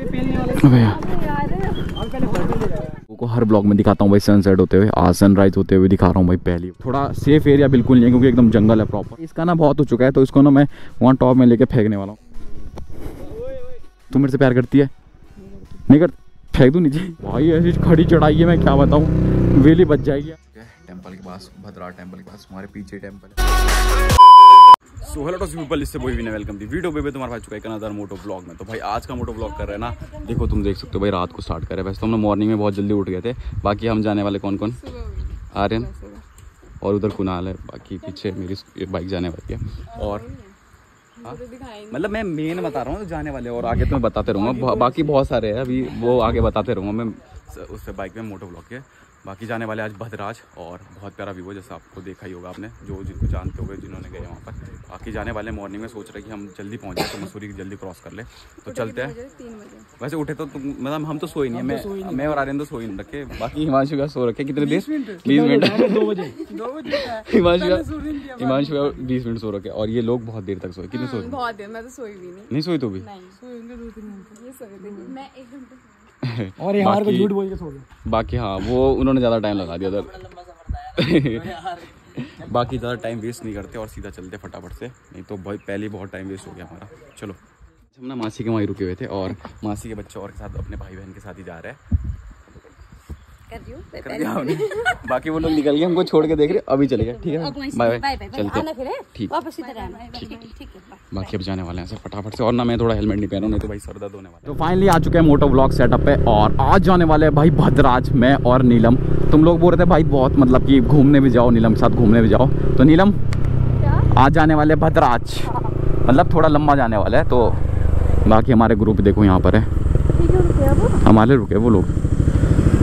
भैया को हर ब्लॉग में दिखाता हूँ भाई सनसेट होते हुए। आज सनराइज होते हुए दिखा रहा हूँ भाई पहली। थोड़ा सेफ़ एरिया बिल्कुल नहीं है क्योंकि एकदम जंगल है प्रॉपर इसका ना बहुत हो चुका है तो इसको ना मैं वहाँ टॉप में लेके फेंकने वाला हूँ। तू मेरे से प्यार करती है? नहीं कर फेंक दूँ नीचे? भाई ऐसी खड़ी चढ़ाई है मैं क्या बताऊँ? वेली बच जाएगी। टेंपल के पास भद्रा टेंपल के पास हमारे पीछे टेंपल है। सो हेलो टू पीपल इससे भी नहीं वेलकम थी वीडियो पे तुम्हारा भाई चुका है अनदर मोटो ब्लॉग में। तो भाई आज का मोटो ब्लॉग कर रहे हैं ना देखो तुम देख सकते हो भाई रात को स्टार्ट कर रहे हैं। वैसे तो हम मॉर्निंग में बहुत जल्दी उठ गए थे। बाकी हम जाने वाले कौन कौन? आर्यन। और उधर कुनाल है। बाकी पीछे मेरी बाइक जाने वाली है। और हाँ? मतलब मैं मेन बता रहा हूँ जाने वाले और आगे तो मैं बताते रहूँगा। बाकी बहुत सारे हैं। अभी वो आगे बताते रहूँगा। मैं उससे बाइक में मोटो ब्लॉग के बाकी जाने वाले आज भद्राज और बहुत प्यारा व्यू है जैसा आपको देखा ही होगा आपने जो जिनको जानते हो जिन्होंने गए वहाँ पर। बाकी जाने वाले मॉर्निंग में सोच रहे कि हम जल्दी पहुँच जाए तो मसूरी जल्दी क्रॉस कर ले। तो चलते हैं। वैसे उठे तो मतलब हम तो सोए नहीं है मैं मैं और आर्यन तो सोई नहीं रखे। बाकी हिमांशु का सो रखे। कितने देर बीस मिनट। दो बजे। हिमांशु का हिमांशु का बीस मिनट सो रखे और ये लोग बहुत देर तक सोए। कितने सोए? बहुत देर मैं तो सोई भी नहीं। नहीं सोई तो भी? मैं एक घंटे और यार को झूठ बोल के सो गए। बाकी हाँ वो उन्होंने ज़्यादा टाइम लगा दिया उधर। बाकी ज़्यादा टाइम वेस्ट नहीं करते और सीधा चलते फटाफट से नहीं तो भाई पहले बहुत टाइम वेस्ट हो गया हमारा। चलो। हम ना मासी के वहीं रुके हुए थे और मासी के बच्चों और के साथ अपने भाई बहन के साथ ही जा रहे हैं। कर बाकी वो लोग निकल गए हमको छोड़ के देख रहे अभी चले गए ठीक है? बाय बाय चलते ठीक। है बाकी अब जाने वाले हैं सर फटाफट से। और ना मैं थोड़ा हेलमेट नहीं पहनूँ नहीं तो भाई सर दर्द होने वाला तो फाइनली आ चुके हैं मोटो ब्लॉग सेटअप पे और आज जाने वाले हैं भाई भद्राज मैं और नीलम। तुम लोग बोल रहे थे भाई बहुत मतलब कि घूमने भी जाओ नीलम के साथ घूमने भी जाओ। तो नीलम आज जाने वाले भद्राज। मतलब थोड़ा लंबा जाने वाला है तो बाकी हमारे ग्रुप देखो यहाँ पर है। हमारे रुके वो लोग।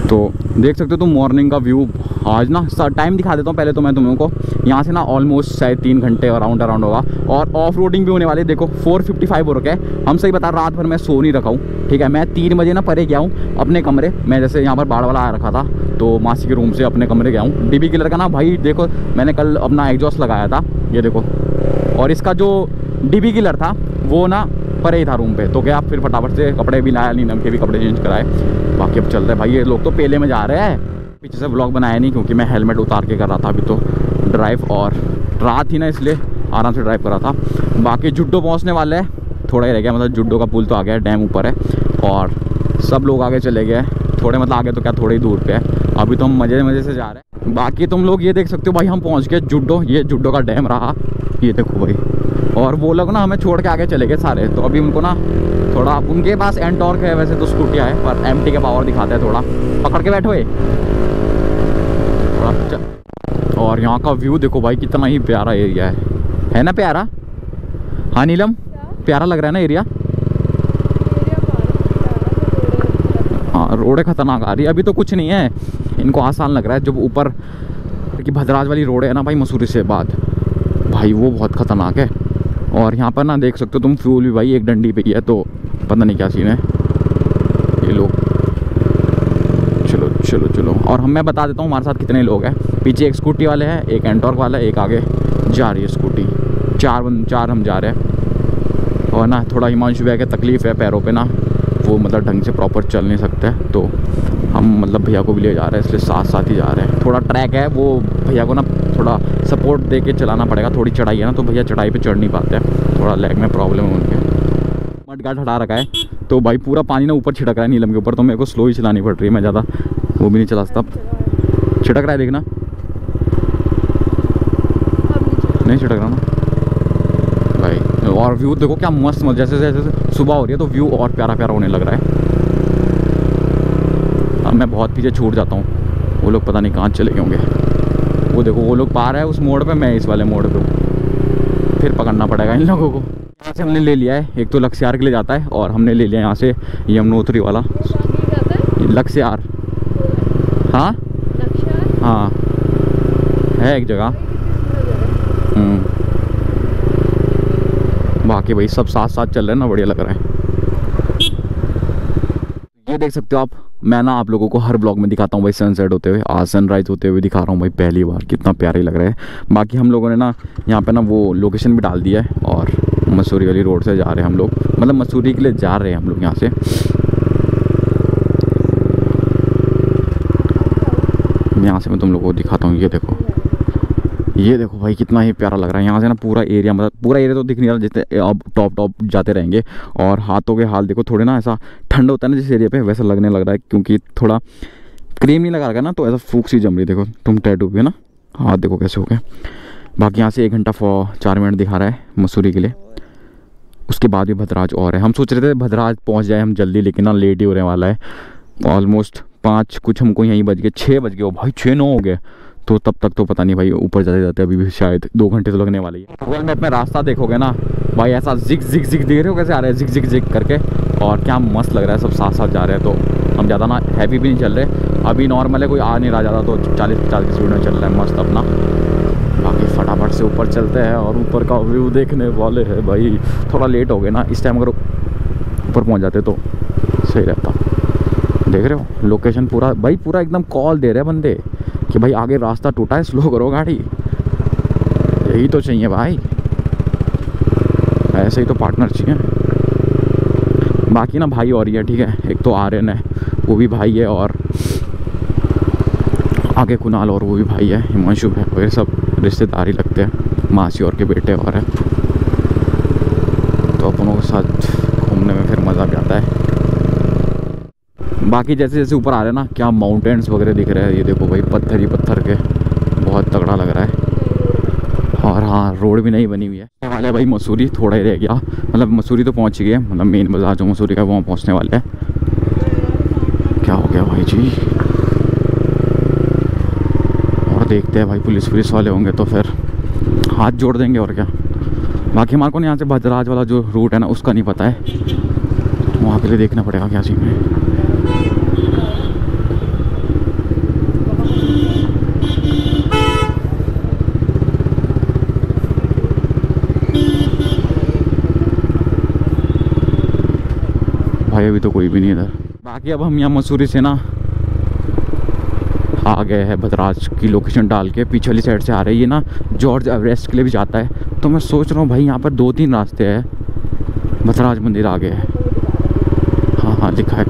तो देख सकते हो तुम मॉर्निंग का व्यू आज ना सर टाइम दिखा देता हूँ पहले तो मैं तुम्हें को। यहाँ से ना ऑलमोस्ट शायद तीन घंटे अराउंड अराउंड होगा। और ऑफ़ रोडिंग भी होने वाली देखो 455 हो रखे हम सही बता, रात भर मैं सो नहीं रखा हूँ। ठीक है, मैं तीन बजे ना परे गया हूँ अपने कमरे। मैं जैसे यहाँ पर बाढ़ वाला आ रखा था तो मासी के रूम से अपने कमरे गया हूँ। डी किलर का ना भाई, देखो, मैंने कल अपना एग्जॉस्ट लगाया था। ये देखो, और इसका जो डीबी किलर था, वो ना परे ही था रूम पे। तो क्या फिर फटाफट से कपड़े भी लाया नीलम के भी कपड़े चेंज कराए। बाकी अब चल रहे भाई, ये लोग तो पेले में जा रहे हैं। पीछे से ब्लॉग बनाया नहीं, क्योंकि मैं हेलमेट उतार के कर रहा था अभी तो। ड्राइव और रात ही ना इसलिए आराम से ड्राइव कर रहा था। बाकी जुड्डो पहुँचने वाले हैं। थोड़ा ही रह गया मतलब जुड्डो का पुल तो आ गया, डैम ऊपर है। और सब लोग आगे चले गए थोड़े मतलब आगे तो क्या, थोड़ी दूर पे है। अभी तो हम मज़े मज़े से जा रहे हैं। बाकी तुम लोग ये देख सकते हो भाई हम पहुँच गए जुड्डो। ये जुड्डो का डैम रहा। ये देखो भाई। और वो लोग ना हमें छोड़ के आगे चले गए सारे। तो अभी उनको ना थोड़ा उनके पास एंटॉर्क है वैसे तो स्कूटियाँ है पर एम के पावर दिखाते हैं थोड़ा। पकड़ के बैठो ये। और यहाँ का व्यू देखो भाई कितना ही प्यारा एरिया है। है ना प्यारा? हाँ नीलम? प्यारा लग रहा है ना एरिया हाँ रोडें खतरनाक आ रही है अभी तो कुछ नहीं है। इनको आसान लग रहा है। जब ऊपर कि भद्राज वाली रोड है ना भाई मसूरी से बाद, भाई वो बहुत ख़तरनाक है। और यहाँ पर ना देख सकते हो तुम फ्यूल भी भाई एक डंडी पे ही है तो पता नहीं क्या सीन है। ये लोग चलो चलो चलो। और हम, मैं बता देता हूँ, हमारे साथ कितने लोग हैं। पीछे एक स्कूटी वाले हैं, एक एंटॉर्क वाला है एक आगे जा रही है स्कूटी चार चार हम जा रहे हैं। और ना थोड़ा हिमांशु भैया की तकलीफ़ है पैरों पे ना। वो मतलब ढंग से प्रॉपर चल नहीं सकते तो हम मतलब भैया को भी ले जा रहे हैं इसलिए साथ साथ ही जा रहे हैं। थोड़ा ट्रैक है वो भैया को ना थोड़ा सपोर्ट दे के चलाना पड़ेगा थोड़ी चढ़ाई है ना तो भैया चढ़ाई पे चढ़ नहीं पाते हैं। थोड़ा लेग में प्रॉब्लम है उनके। मट गाट हटा रखा है तो भाई पूरा पानी ना ऊपर छिड़क रहा है नीलम के ऊपर तो मेरे को स्लो ही चलानी पड़ रही है मैं ज़्यादा वो भी नहीं चला सकता। छिड़क रहा है देखना। नहीं छिड़क रहा ना? और व्यू देखो क्या मस्त मस्त जैसे जैसे सुबह हो रही है तो व्यू और प्यारा प्यारा होने लग रहा है। अब मैं बहुत पीछे छूट जाता हूँ। वो लोग पता नहीं कहाँ चले गए होंगे। वो देखो वो लोग पार है उस मोड़ पे मैं इस वाले मोड़ पे फिर पकड़ना पड़ेगा इन लोगों को। यहाँ से हमने ले लिया है। एक तो लक्ष्यार के लिए जाता है और हमने ले लिया यहाँ से यमुनोत्री वाला। लक्ष्यार। हाँ? हाँ। है एक जगह। बाकी भाई सब साथ साथ चल रहे हैं ना, बढ़िया लग रहा है। ये देख सकते हो आप, मैं ना आप लोगों को हर ब्लॉग में दिखाता हूँ भाई सनसेट होते हुए, आज सनराइज़ होते हुए दिखा रहा हूँ भाई, पहली बार, कितना प्यारे लग रहा है। बाकी हम लोगों ने ना, यहाँ पे ना वो लोकेशन भी डाल दिया है, और मसूरी वाली रोड से जा रहे हैं हम लोग। मतलब मसूरी के लिए जा रहे हैं हम लोग यहाँ से। यहाँ से मैं तुम लोगों को दिखाता हूँ, ये देखो। ये देखो भाई कितना ही प्यारा लग रहा है। यहाँ से ना पूरा एरिया मतलब पूरा एरिया तो दिख नहीं रहा, जितने अब टॉप टॉप जाते रहेंगे। और हाथों के हाल देखो, थोड़े ना ऐसा ठंड होता है ना जिस एरिया पे, वैसा लगने लग रहा है, क्योंकि थोड़ा क्रीम नहीं लगा ना तो ऐसा फूक सी जम रही देखो, तुम टैटू है ना? हाथ देखो कैसे हो गए। बाकी यहाँ से एक घंटा चार मिनट दिखा रहा है मसूरी के लिए। उसके बाद भी भद्राज और है। हम सोच रहे थे भद्राज पहुँच जाए हम जल्दी, लेकिन ना लेट ही होने वाला है। ऑलमोस्ट पाँच, कुछ हमको यहीं बज गए छः बज गए। भाई छः नौ हो गए। तो तब तक तो पता नहीं भाई, ऊपर जाते जाते अभी भी शायद दो घंटे तो लगने वाली है गूगल मैप में रास्ता देखोगे ना, भाई ऐसा जिक जिक जिक देख रहे हो कैसे आ रहे हैं? जिक जिक जिक करके, और क्या मस्त लग रहा है, सब साथ साथ जा रहे हैं। तो हम ज़्यादा ना हैवी भी नहीं चल रहे। अभी नॉर्मल है, कोई आ नहीं रहा ज़्यादा तो चालीस पचास की स्पीड में चल रहा है मस्त अपना। बाकी फटाफट से ऊपर चलते हैं, और ऊपर का व्यू देखने वाले हैं भाई। थोड़ा लेट हो गए ना, इस टाइम अगर ऊपर पहुँच जाते तो सही रहता। देख रहे हो लोकेशन पूरा, भाई पूरा एकदम कॉल दे रहे हैं बंदे। कि भाई आगे रास्ता टूटा है स्लो करो गाड़ी। यही तो चाहिए भाई। ऐसे ही तो पार्टनर चाहिए। बाकी ना भाई और ही है, ठीक है? एक तो आर्यन है, वो भी भाई है और आगे कुणाल और वो भी भाई है, हिमांशु है वो ये सब रिश्तेदार ही लगते हैं। मासी और के बेटे और है। तो अपनों के साथ घूमने में फिर मज़ा भी आता है बाकी जैसे जैसे ऊपर आ रहे हैं ना, क्या माउंटेन्स वगैरह दिख रहे हैं, ये देखो भाई, पत्थर ही पत्थर के, बहुत तगड़ा लग रहा है। और हाँ रोड भी नहीं बनी हुई है। वाले भाई मसूरी, थोड़ा ही रह गया। मतलब मसूरी तो पहुँच गए मतलब मेन बाज़ार जो मसूरी का वहाँ पहुँचने वाले हैं। क्या हो गया भाई जी? और देखते हैं भाई, पुलिस पुलिस वाले होंगे तो फिर। हाथ जोड़ देंगे और क्या। बाकी हमारे को यहाँ से भद्राज वाला जो रूट है ना, उसका नहीं पता है। वहाँ के लिए देखना पड़ेगा क्या सीन है। भाई अभी तो कोई भी नहीं इधर। बाकी अब हम यहाँ मसूरी से ना आ गए हैं भद्राज की लोकेशन डाल के पीछे वाली साइड से आ रही है। ना जॉर्ज एवरेस्ट के लिए भी जाता है। तो मैं सोच रहा हूँ भाई यहाँ पर दो तीन रास्ते हैं। भद्राज मंदिर आ गए हैं। हाँ हाँ लिखा है।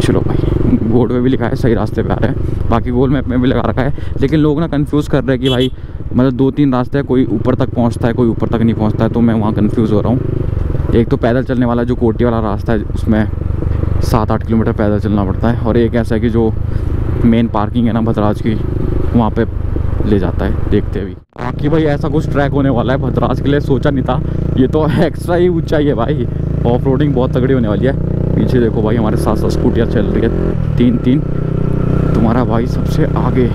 चलो भाई बोर्ड में भी लिखा है, सही रास्ते पे आ रहे हैं। बाकी गोल मैप में भी लगा रखा है। लेकिन लोग ना कंफ्यूज कर रहे हैं कि भाई मतलब दो तीन रास्ते हैं, कोई ऊपर तक पहुँचता है, कोई ऊपर तक नहीं पहुँचता है तो मैं वहाँ कन्फ्यूज़ हो रहा हूँ। एक तो पैदल चलने वाला जो कोटी वाला रास्ता है, उसमें सात आठ किलोमीटर पैदल चलना पड़ता है और एक ऐसा है कि जो मेन पार्किंग है ना भद्राज की, वहाँ पे ले जाता है, देखते हुए बाकी भाई ऐसा कुछ ट्रैक होने वाला है, भद्राज के लिए सोचा नहीं था। ये तो एक्स्ट्रा ही ऊंचाई है भाई। ऑफ़ रोडिंग बहुत तगड़ी होने वाली है। पीछे देखो भाई, हमारे साथ साथ स्कूटियाँ चल रही है। तीन तीन तुम्हारा भाई सबसे आगे।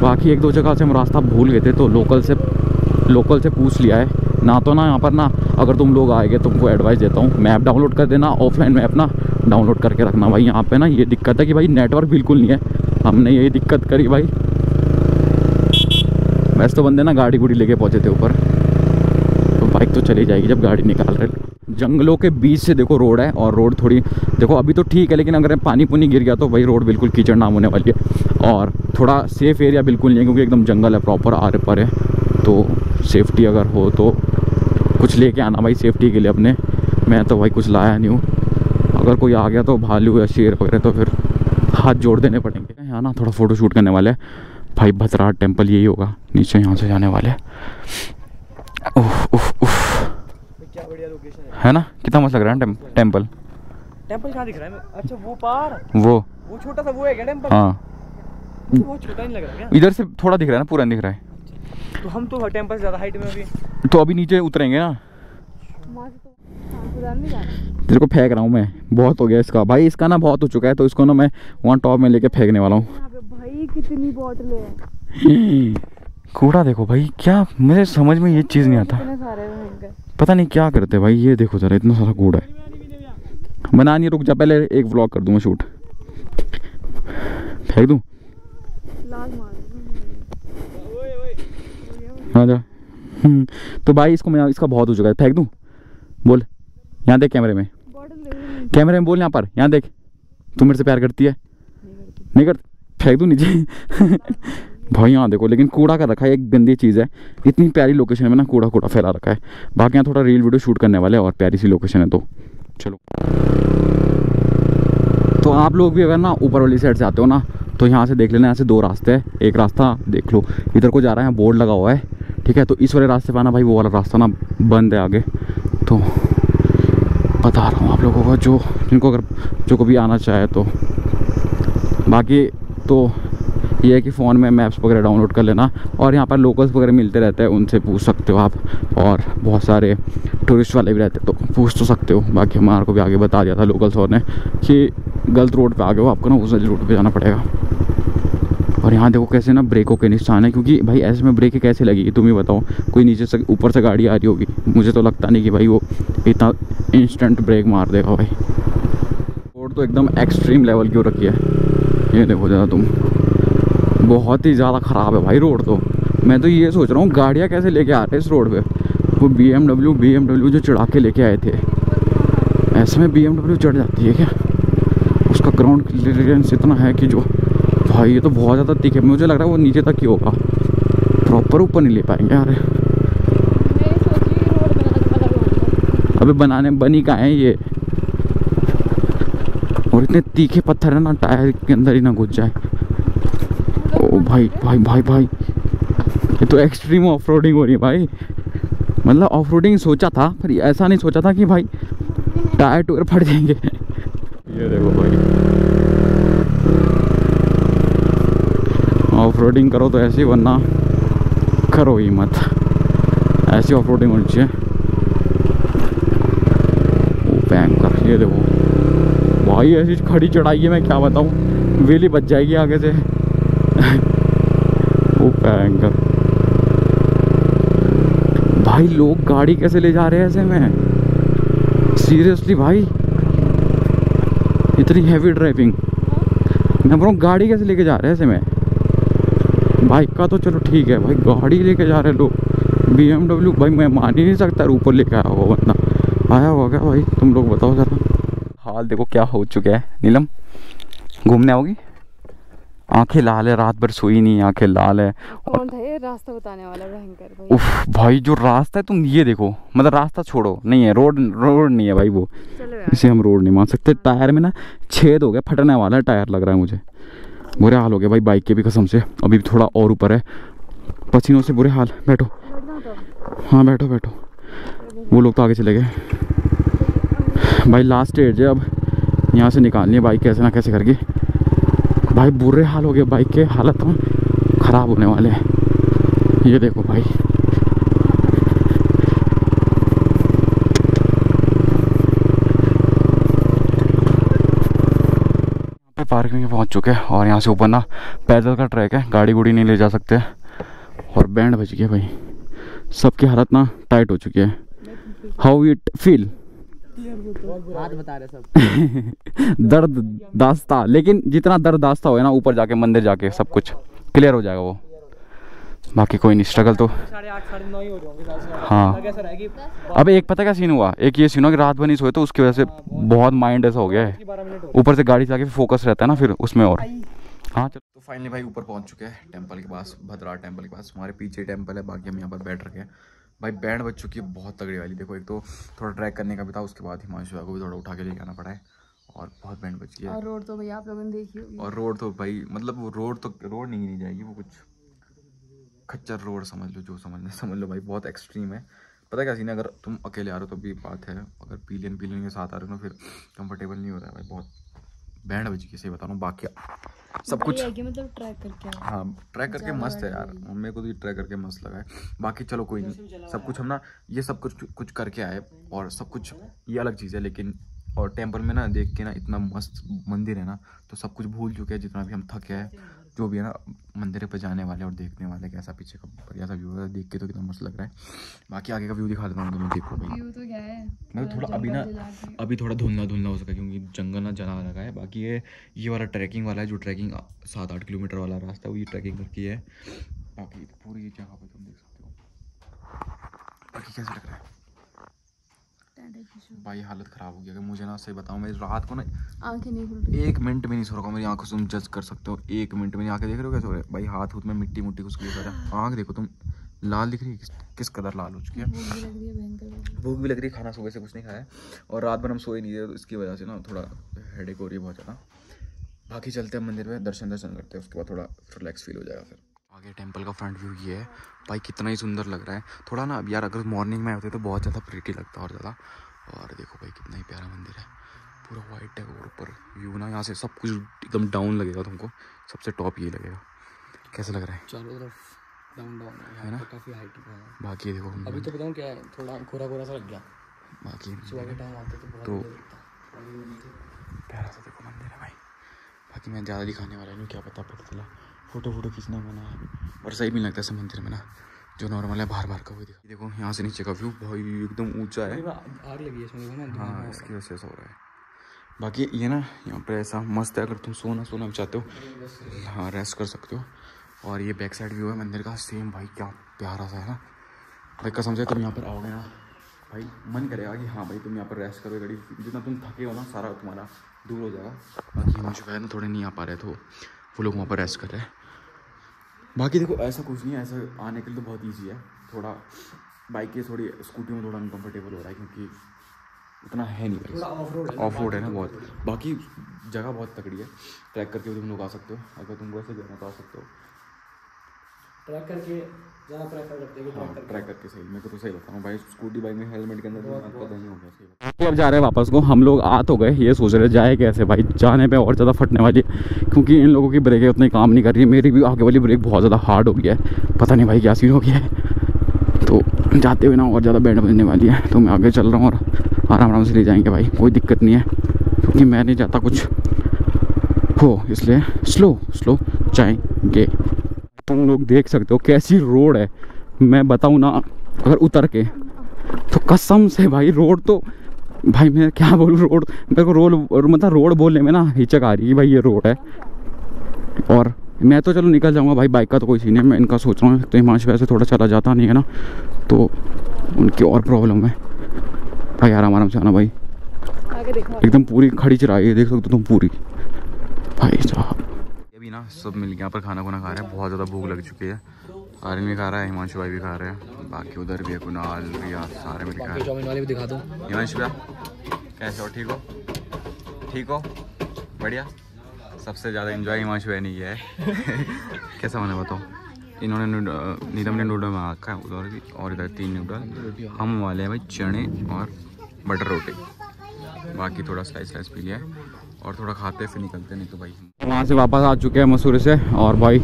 बाकी एक दो जगह से हम रास्ता भूल गए थे तो लोकल से लोकल से पूछ लिया है। ना तो ना यहाँ पर ना अगर तुम लोग आएँगे, तुमको एडवाइस देता हूँ मैप डाउनलोड कर देना ऑफलाइन मैप ना डाउनलोड करके रखना भाई। यहाँ पे ना ये दिक्कत है कि भाई नेटवर्क बिल्कुल नहीं है। हमने यही दिक्कत करी भाई। वैसे तो बंदे ना गाड़ी गुड़ी लेके पहुँचे थे ऊपर। तो बाइक तो चली जाएगी जब गाड़ी निकाल रहे जंगलों के बीच से देखो रोड है और रोड थोड़ी देखो अभी तो ठीक है, लेकिन अगर पानी पुनी गिर गया तो भाई रोड बिल्कुल कीचड़ नाम होने वाली है। और थोड़ा सेफ़ एरिया बिल्कुल नहीं है, क्योंकि एकदम जंगल है प्रॉपर आरे पर है तो सेफ्टी अगर हो तो कुछ लेके आना भाई सेफ्टी के लिए अपने। मैं तो भाई कुछ लाया नहीं हूँ। अगर कोई आ गया तो भालू या शेर वगैरह तो फिर हाथ जोड़ देने पड़ेंगे। यहाँ ना थोड़ा फ़ोटो शूट करने वाले भाई भद्राट टेंपल यही होगा। नीचे यहाँ से जाने वाले उफ उफ उफ। है ना? कितना मस्त लग रहा है टेम, टेंपल टेंपल कहाँ दिख रहा है? अच्छा वो पार। वो। वो छोटा सा वो है क्या टेंपल हाँ। बहुत छोटा नहीं लग रहा क्या? इधर से थोड़ा दिख रहा है ना पूरा दिख रहा है। तो हम तो टेंपल ज़्यादा हाइट में अभी। तो अभी नीचे उतरेंगे ना? तेरे को फेंक रहा हूँ मैं। बहुत हो गया इसका। भाई इसका ना बहुत हो चुका है तो इसको ना मैं वहाँ टॉप में लेके फेंकने वाला हूँ। भाई कितनी बोतलें हैं। कूड़ा देखो भाई क्या मुझे समझ में ये चीज़ नहीं आता। पता नहीं क्या करते भाई ये देखो जरा इतना सारा कूड़ा है। बना नहीं रुक जा पहले एक व्लॉग कर दूँ मैं शूट फेंक दूँ? मार हाँ हम्म, तो भाई इसको मैं इसका बहुत हो चुका है। फेंक दूँ? बोल। यहाँ देख कैमरे में। कैमरे में बोल यहाँ पर। यहाँ देख। तू मेरे से प्यार करती है। नहीं कर फेंक दूँ नीचे? भाई यहाँ देखो लेकिन कूड़ा का रखा है। एक गंदी चीज़ है। इतनी प्यारी लोकेशन में ना कूड़ा कूड़ा फैला रखा है। बाकी यहाँ थोड़ा रील वीडियो शूट करने वाले हैं और प्यारी सी लोकेशन है तो। चलो। तो आप लोग भी अगर ना ऊपर वाली साइड से आते हो ना तो यहाँ से देख लेना। यहाँ से दो रास्ते हैं। एक रास्ता देख लो। इधर को जा रहा है। यहाँ बोर्ड लगा हुआ है। ठीक है तो इस वाले रास्ते पर आना भाई, वो वाला रास्ता ना बंद है आगे। तो बता रहा हूँ आप लोगों को, जो जिनको अगर, जो कभी आना चाहे तो। बाकी तो ये है कि फ़ोन में मैप्स वगैरह डाउनलोड कर लेना, और यहाँ पर लोकल्स वगैरह मिलते रहते हैं, उनसे पूछ सकते हो आप, और बहुत सारे टूरिस्ट वाले भी रहते हैं तो पूछ तो सकते हो। बाकी हमारे को भी आगे बता दिया था लोकल्स और ने, कि गलत रोड पे आ गए हो, आपको ना उस रूट पे जाना पड़ेगा। और यहाँ देखो कैसे ना ब्रेकों के निशान है, क्योंकि भाई ऐसे में ब्रेकें कैसे लगेगी? तुम ही बताओ। कोई नीचे से ऊपर से गाड़ी आ रही होगी। मुझे तो लगता नहीं कि भाई वो इतना इंस्टेंट ब्रेक मार देगा भाई। रोड तो एकदम एक्सट्रीम लेवल की हो रखी है। ये देखो ज़रा तुम। बहुत ही ज़्यादा ख़राब है भाई रोड तो। मैं तो ये सोच रहा हूँ, गाड़ियाँ कैसे लेके आ रहे हैं इस रोड पे? वो B M W B M W जो चढ़ा के लेके आए थे। ऐसे में बी एम डब्ल्यू चढ़ जाती है क्या? उसका ग्राउंड क्लियरेंस इतना है कि जो भाई ये तो बहुत ज़्यादा तीखे मुझे लग रहा है वो नीचे तक ही होगा। प्रॉपर ऊपर नहीं ले पाएँगे यार। मैं सोच रही हूँ रोड बनाना तो अबे बनाने बनी कहाँ है ये? और इतने तीखे पत्थर है ना टायर के अंदर ही ना घुस जाए। ओ भाई भाई भाई भाई। ये तो एक्सट्रीम ऑफ़ हो रही है भाई। मतलब ऑफ़ रोडिंग सोचा था पर ऐसा नहीं सोचा था कि भाई टायर टूर फट जाएँगे। ये देखो भाई। ऑफ़ करो तो ऐसे ही, वरना करो ही मत। ऐसी ऑफ़ रोडिंग होनी चाहिए। देखो। भाई, ऐसी खड़ी चढ़ाई है, मैं क्या बताऊँ? वेली बच जाएगी आगे से। भयंकर भाई, लोग गाड़ी कैसे ले जा रहे हैं ऐसे में? सीरियसली भाई? इतनी हैवी ड्राइविंग मैं बोल गाड़ी कैसे लेके जा रहे हैं ऐसे में? बाइक का तो चलो ठीक है भाई गाड़ी लेके जा रहे हैं लोग। बी भाई मैं मान ही नहीं सकता ऊपर लेके आया हुआ बंदा। आया होगा क्या भाई? तुम लोग बताओ जरा। हाल देखो क्या हो चुका है। नीलम घूमने आओगी? आँखें लाल है रात भर सोई नहीं आँखें लाल है। ये? रास्ता बताने वाला भयंकर भाई। उफ भाई जो रास्ता है तुम ये देखो। मतलब रास्ता छोड़ो। नहीं है रोड रोड नहीं है भाई वो। इसे हम रोड नहीं मान सकते। टायर में ना छेद हो गया फटने वाला है टायर लग रहा है मुझे। बुरे हाल हो गया भाई बाइक के भी कसम से। अभी थोड़ा और ऊपर है। पसीनों से बुरे हाल। बैठो। तो हाँ बैठो बैठो। वो लोग तो आगे चले गए। भाई लास्ट स्टेज है अब। यहाँ से निकालनी है बाइक कैसे ना कैसे करके। भाई, बुरे हाल हो गए बाइक के। हालत हम ख़राब होने वाले हैं। ये देखो भाई पे पार्किंग में पहुँच चुके हैं और यहाँ से ऊपर ना पैदल का ट्रैक है गाड़ी गुड़ी नहीं ले जा सकते। और बैंड बज गया भाई। सबकी हालत ना टाइट हो चुकी है। हाउ इट फील हाथ बता रहे सब। दर्द दास्ता लेकिन जितना दर्द दास्ता हो ना ऊपर जाके मंदिर जाके सब कुछ क्लियर हो जाएगा वो। बाकी कोई नहीं स्ट्रगल तो। ही हो। हाँ। अब एक पता क्या सीन हुआ? एक ये सीन हुआ कि रात भर नहीं सोए तो उसकी वजह से बहुत माइंड ऐसा हो गया है। हो ऊपर से गाड़ी से आके फोकस रहता है ना फिर उसमें और। हाँ चलो। तो फाइनली भाई ऊपर पहुँच चुके हैं टेंपल के पास भद्रा टेंपल के पास। हमारे पीछे टेंपल है बाकी हम यहाँ पर बैठ रखे हैं। भाई बैंड बज चुकी है बहुत तगड़ी वाली। देखो एक तो थोड़ा ट्रैक करने का भी था उसके बाद हिमांशु को भी थोड़ा उठा के लेके आना पड़ा है। और बहुत बैंड बच गया है। और रोड तो भैया आप लोगों ने देखी और रोड तो भाई मतलब वो रोड तो रोड नहीं नहीं जाएगी वो कुछ। खच्चर रोड समझ लो जो समझना समझ लो भाई बहुत एक्सट्रीम है। पता है क्या सीन है? अगर तुम अकेले आ रहे हो तो भी बात है अगर पीलियन पीलियन के साथ आ रहे हो ना फिर कंफर्टेबल नहीं होता है भाई बहुत बैंड बज गई सही बता रहा हूँ बाकी सब कुछ मतलब ट्रैक करके हाँ ट्रैक करके मस्त है यार मेरे को तो ये ट्रैक करके मस्त लगा है। बाकी चलो कोई नहीं सब कुछ हम ना ये सब कुछ कुछ करके आए और सब कुछ ये अलग चीज़ है लेकिन और टेंपल में ना देख के ना इतना मस्त मंदिर है ना तो सब कुछ भूल चुके हैं जितना भी हम थके हैं जो भी है ना मंदिर पर जाने वाले और देखने वाले कैसा पीछे का बढ़िया सा व्यू है देख के तो कितना मस्त लग रहा है। बाकी आगे का व्यू दिखा देता हूँ तुम्हें देखो भाई। व्यू तो क्या है? मतलब थोड़ा अभी ना अभी थोड़ा धुंधला धुंधला हो सका क्योंकि जंगल ना जला लगा है। बाकी ये ये वाला ट्रैकिंग वाला है जो ट्रैकिंग सात आठ किलोमीटर वाला रास्ता है वो ये ट्रैकिंग करके है। बाकी पूरी जगह पर तुम देख सकते हो। बाकी कैसा लग रहा है? भाई हालत ख़राब हो गया अगर मुझे ना सही बताऊँ मैं रात को ना आँखें नहीं खुल रही एक मिनट में नहीं सो रहा हूँ मेरी आँखों से तुम जज कर सकते हो। एक मिनट में आँखें देख रहे हो कैसे हो रहे? भाई हाथ हुथ में मिट्टी मुट्टी कुछ लिखा रहा आँख देखो तुम लाल दिख रही है? किस, किस कदर लाल हो चुकी है? भूख भी लग रही है खाना सुबह से कुछ नहीं खाया और रात भर हम सोए नहीं थे तो इसकी वजह से ना थोड़ा हेडेक हो रही है बहुत ज़्यादा। बाकी चलते हैं मंदिर में दर्शन दर्शन करते हैं उसके बाद थोड़ा रिलैक्स फील हो जाएगा फिर। आगे टेंपल का फ्रंट व्यू ये है। भाई कितना ही सुंदर लग रहा है। थोड़ा ना अब यार अगर मॉर्निंग में होते तो बहुत ज़्यादा प्रिटी लगता और ज़्यादा। और देखो भाई कितना ही प्यारा मंदिर है। पूरा वाइट है और ऊपर व्यू ना यहाँ से सब कुछ एकदम डाउन लगेगा तुमको। सबसे टॉप ये लगेगा। कैसा लग रहा है? चारों तरफ़ डाउन डाउन है। ना? काफ़ी हाइट है। बाकी देखो अभी तो बताऊँ क्या है थोड़ा कोरा कोरा सा लग गया। बाकी सुबह के टाइम आते तो तो-। प्यारा सा देखो मंदिर है भाई। बाकी मैं ज़्यादा दिखाने वाला नहीं क्या पता पता चला। फ़ोटो फ़ोटो खींचना मना। है और सही भी नहीं लगता ऐसे मंदिर में ना जो नॉर्मल है बाहर बाहर का वो देखो। देखो यहाँ से नीचे का व्यू भाई एकदम ऊँचा है। आग लगी है इसमें ना हाँ इसकी वजह से ऐसा हो रहा है। बाकी ये ना यहाँ पर ऐसा मस्त है अगर तुम सोना सोना भी चाहते हो हाँ रेस्ट कर सकते हो। और ये बैक साइड व्यू है मंदिर का सेम भाई क्या प्यारा सा है ना। भाई कसम से तुम यहाँ पर आओगे ना भाई मन करेगा कि हाँ भाई तुम यहाँ पर रेस्ट करो घड़ी जितना तुम थके हो ना सारा तुम्हारा दूर हो जाएगा। बाकी भाई ना थोड़े नहीं आ पा रहे तो वो लोग वहाँ पर रेस्ट कर रहे हैं। बाकी देखो ऐसा कुछ नहीं है ऐसा आने के लिए तो बहुत ईजी है। थोड़ा बाइक की थोड़ी स्कूटी में थोड़ा अनकम्फर्टेबल हो रहा है क्योंकि उतना है नहीं है ऑफ़ रोड है ना बहुत। बाकी जगह बहुत तकड़ी है। ट्रैक करके भी तुम लोग आ सकते हो। अगर तुमको ऐसे जाना तो आ सकते हो। ट्रैक करके ज़्यादा प्रेफर करते हैं हाँ ट्रैक करके। सही तो सही भाई स्कूटी बाइक में हेलमेट के अंदर तो पता नहीं हो गया सही अब जा रहे हैं वापस को हम लोग आ तो गए ये सोच रहे जाए कैसे भाई जाने पे और ज़्यादा फटने वाली है क्योंकि इन लोगों की ब्रेकें उतनी काम नहीं कर रही है। मेरी भी आगे वाली ब्रेक बहुत ज़्यादा हार्ड हो गया है पता नहीं भाई क्या सीन हो गया है। तो जाते हुए ना और ज़्यादा बैंड बजने वाली है तो मैं आगे चल रहा हूँ और आराम आराम से ले जाएँगे भाई कोई दिक्कत नहीं है क्योंकि मैं नहीं जाता कुछ। हो इसलिए स्लो स्लो जाएँगे। तुम लोग देख सकते हो कैसी रोड है। मैं बताऊँ ना अगर उतर के तो कसम से भाई रोड तो भाई मैं क्या बोलूँ रोड मेरे को रोड मतलब रोड बोलने में ना हिचक आ रही है भाई ये रोड है। और मैं तो चलो निकल जाऊँगा भाई बाइक का तो कोई सीन है मैं इनका सोच रहा हूँ तो हिमांशु वैसे थोड़ा चला जाता नहीं है ना तो उनकी और प्रॉब्लम है। भाई आराम आराम से आना भाई। एकदम पूरी खड़ी चढ़ाई है देख सकते हो तुम पूरी। भाई साहब। अभी ना सब मिल के यहाँ पर खाना खुना खा रहे हैं। बहुत ज़्यादा भूख लग चुकी है। आर्यन भी खा रहा है हिमांशु भाई भी खा रहे हैं। बाकी उधर भी है कुणाल रिया सारे मिल खा रहे वाले भी दिखा दो। हिमांशु भैया कैसे हो? ठीक हो? ठीक हो? बढ़िया। सबसे ज़्यादा इन्जॉय हिमांशु भाई ने किया है। कैसा मैंने बताओ? इन्होंने नीलम ने नूडल मंगा रखा है उधर भी और इधर तीन नूडल। हम वाले हैं भाई चने और बटर रोटी। बाकी थोड़ा स्लाइस स्लाइस पी लिया है। और थोड़ा खाते फिर निकलते नहीं तो भाई वहाँ से वापस आ चुके हैं मसूरी से और भाई,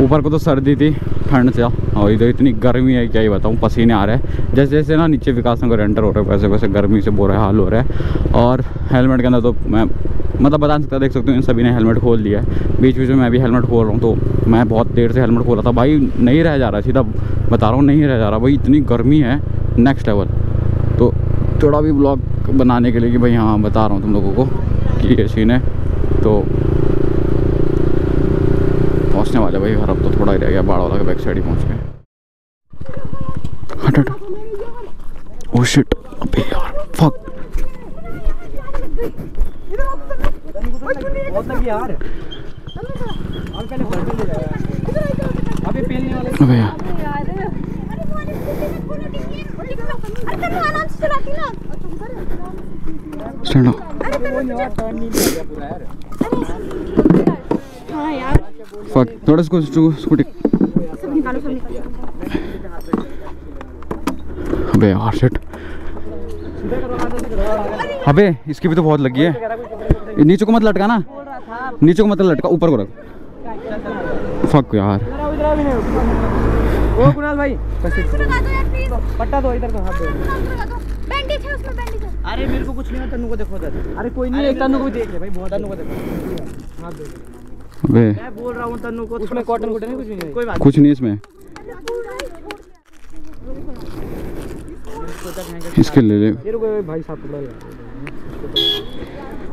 ऊपर को तो सर्दी थी, ठंड से। और इधर इतनी गर्मी है क्या ही बताऊँ, पसीने आ रहे हैं। जैसे जैसे ना नीचे विकास नगर एंटर हो रहे हैं, वैसे वैसे गर्मी से बुरा हाल हो रहा है। और हेलमेट के अंदर तो मैं मतलब बता सकता, देख सकते हो इन सभी ने हेलमेट खोल दिया है। बीच बीच में मैं भी हेलमेट खोल रहा हूँ तो मैं बहुत देर से हेलमेट खोला था। भाई, नहीं रह जा रहा, सीधा बता रहा हूँ, नहीं रह जा रहा। भाई, इतनी गर्मी है नेक्स्ट लेवल तो थोड़ा भी ब्लॉग बनाने के लिए कि भाई हाँ बता रहा हूँ तुम लोगों कि। ये सीन है तो पहुँचने वाले भाई घर अब तो थोड़ा ही रह गया बाड़ वाला के बैक साइड ही पहुँच गए। हट यार फक जाएगा अबे यार हाँ यार फक थोड़ा इसको स्कूटी सब सब निकालो अबे यार शिट अबे इसकी भी तो बहुत लगी है। नीचे को मत लटका ना नीचे को मत लटका ऊपर को रख। फक यार। ओ कुणाल भाई। लगा दो यार प्लीज़ पट्टा दो इधर का हाथ दो लगा दो बैंडेज है उसमें बैंडेज है अरे मेरे को कुछ नहीं है तन्नू को देखो उधर। अरे कोई नहीं तन्नू को भी देख ले भाई बहुत तन्नू को देखो। हाथ दो अबे मैं बोल रहा हूँ तन्नू को उसमें कॉटन कॉटन नहीं कुछ नहीं कोई बात कुछ नहीं। इसमें। इसके ले ले। भाई साहब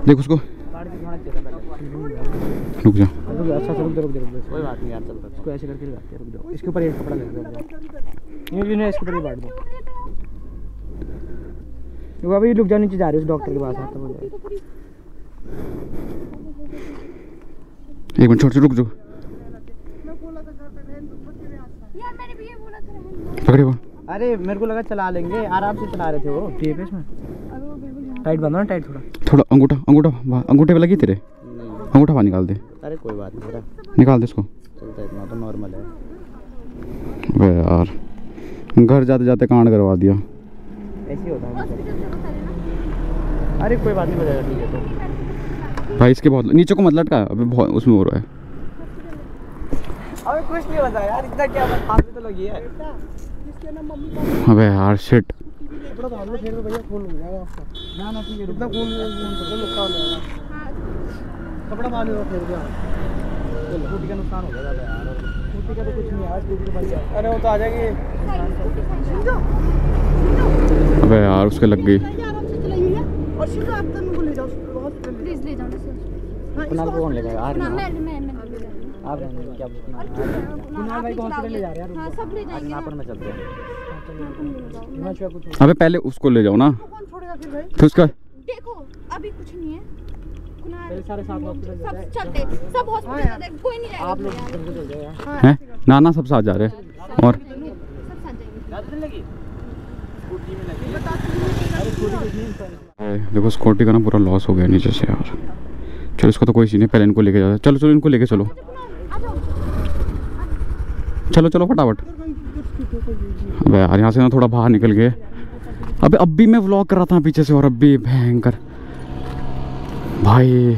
देख उसको काट के खाना चाहिए पहले रुक जा। रुक जा अच्छा रुक जा रुक जा। कोई बात नहीं यार चल इसको ऐसे करके लगाते रुक जाओ। इसके ऊपर ये कपड़ा लगा दो। ये भी नहीं इसके ऊपर ही बांट दो। रुको अभी रुक जा नीचे जा रहे हो उस डॉक्टर के पास आता हो एक मिनट छोड़ रुक जाओ। यार मैंने भी ये बोला था रहने पकड़े वो। अरे मेरे को लगा चला लेंगे आराम से चला रहे थे वो। टेप है इसमें टाइट बांधो ना टाइट थोड़ा। थोड़ा अंगूठा अंगूठा वहाँ, अंगूठे पे लगी तेरे? अंगूठा बाहर निकाल दे। अरे कोई बात नहीं बेटा निकाल दे इसको। चलता इतना तो नॉर्मल है। अबे यार घर जाते जाते कांड करवा दिया। ऐसे होता है। अरे कोई बात नहीं हो ठीक है तो। भाई इसके बहुत नीचे को मत लटका अबे बहुत उसमें हो रहा है। अबे कुछ नहीं होता यार इतना क्या बस हाथ में तो लगी है। अबे यार शिट कपड़ा बाँध लो फिर तो भैया खून हो जाएगा आपका। ना ना ठीक है इतना खून नुकसान हो जाएगा कपड़ा बाँध लो फिर स्कूटी का नुकसान हो गया ज़्यादा यार। स्कूटी का तो कुछ नहीं है स्कूटी तो बन गया। अरे वो तो आ जाएगी अबे यार उसके लग गई और शिल्पा आप तनु को ले जाओ हॉस्पिटल प्लीज़ ले जाओ ना सर। कुणाल को कौन लेगा मैं ले जाऊँगी। आप क्या कुणाल कुणाल भाई को हॉस्पिटल ले जा रहे हैं? हाँ सब ले में चलते हैं। हो- अबे पहले उसको ले जाओ ना। कौन फिर उसका देखो अभी कुछ नहीं है। कुणाल पहले सारे साथ हॉस्पिटल सब चलते हॉस्पिटल कोई नहीं आप लोग यार। चल चल जाओ यार है? नाना सब साथ जा रहे हैं। और सब साथ जाएँगे लगी ए, देखो स्कूटी का ना पूरा लॉस हो गया नीचे से यार। चलो, इसको तो कोई सीन नहीं, पहले इनको लेके जाओ। चलो चलो, इनको लेके चलो। चलो चलो, फटाफट। अबे यार, यहाँ से ना थोड़ा बाहर निकल गए। अबे, अब भी मैं व्लॉग कर रहा था पीछे से और अब भी भयंकर। भाई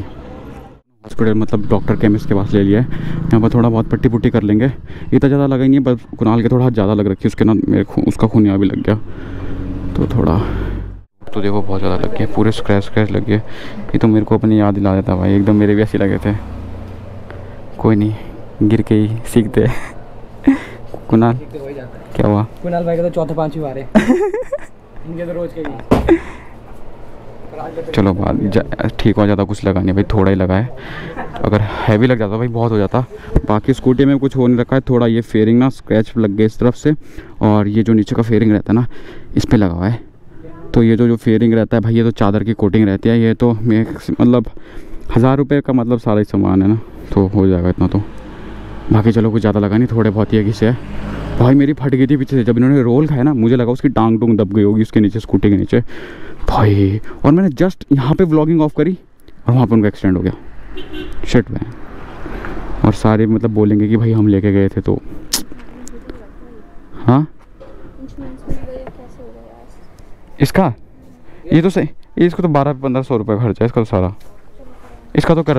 हॉस्पिटल मतलब डॉक्टर केमिस्ट के पास ले लिया है। यहाँ पर थोड़ा बहुत पट्टी पुट्टी कर लेंगे। इतना ज़्यादा लगा ही नहीं है बस कुणाल के थोड़ा ज़्यादा लग रखी है, उसके ना मेरे उसका खून यहाँ भी लग गया। तो थोड़ा तो देखो बहुत ज़्यादा लग गया। पूरे स्क्रैच स्क्रैच लग गए ये तो मेरे को अपनी याद दिला देता भाई। एकदम मेरे भी ऐसे लगे थे। कोई नहीं गिर के ही सीखते कुनाल क्या हुआ? कुनाल भाई का तो चौथे पाँचवीं बार है। इनके तो रोज के ही। चलो बात ठीक हो जाता, कुछ लगा नहीं, भाई थोड़ा ही लगा है। अगर हैवी लग जाता, भाई बहुत हो जाता। बाकी स्कूटी में कुछ हो नहीं रखा है, थोड़ा ये फेयरिंग ना स्क्रैच लग गए इस तरफ़ से। और ये जो नीचे का फेयरिंग रहता है ना, इस पर लगा हुआ है। तो ये जो जो फेयरिंग रहता है, भाई ये तो चादर की कोटिंग रहती है, ये तो मतलब हज़ार रुपये का मतलब सारा ही सामान है ना तो हो जाएगा इतना तो। बाकी चलो, कुछ ज़्यादा लगा नहीं, थोड़े बहुत ही है घिसे है। भाई मेरी फट गई थी पीछे से। जब इन्होंने रोल खाया ना, मुझे लगा उसकी टांग टूंग दब गई होगी, उसके नीचे, स्कूटी के नीचे। भाई, और मैंने जस्ट यहाँ पे व्लॉगिंग ऑफ़ करी, और वहाँ पे उनका एक्सीडेंट हो गया। शिट में और सारे मतलब बोलेंगे कि भाई हम लेके गए थे तो। हाँ? इसका? ये तो सही इसको तो बारह, पंद्रह सौ रुपये खर्चा है, इसका तो सारा। इसका तो कर